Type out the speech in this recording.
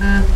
嗯。